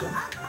What?